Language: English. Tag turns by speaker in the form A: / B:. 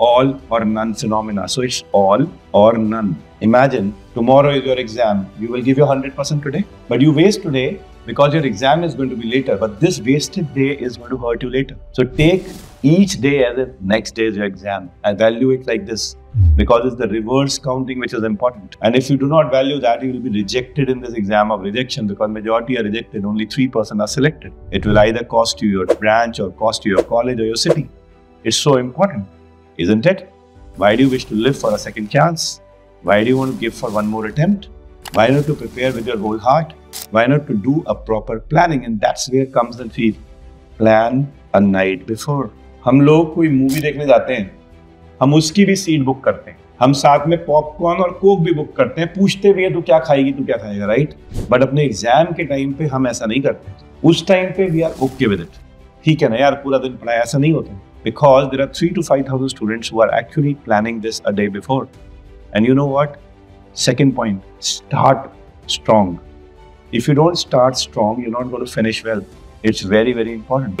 A: all or none phenomena. So it's all or none. Imagine tomorrow is your exam. You will give your 100% today, but you waste today because your exam is going to be later. But this wasted day is going to hurt you later. So take each day as if next day is your exam. Evaluate like this because it's the reverse counting which is important. And if you do not value that, you will be rejected in this exam of rejection because majority are rejected, only 3% are selected. It will either cost you your branch or cost you your college or your city. It's so important, isn't it? Why do you wish to live for a second chance? Why do you want to give for one more attempt? Why not to prepare with your whole heart? Why not to do a proper planning? And that's where comes the feel. Plan a night before. हम लोग कोई movie देखने जाते हैं हम उसकी भी seat book करते हैं हम साथ में पॉपकॉर्न और कोक भी बुक करते हैं पूछते भी है तू क्या खाएगी तू क्या खाएगा राइट बट अपने एग्ज़ाम के टाइम पे हम ऐसा नहीं करते उस टाइम पे we are okay with it ठीक है ना यार पूरा दिन पढ़ाया ऐसा नहीं होता because there are three to five thousand students who are actually planning this a day before. And you know what? Second point, start strong. If you don't start strong, you're not going to finish well. It's very, very important.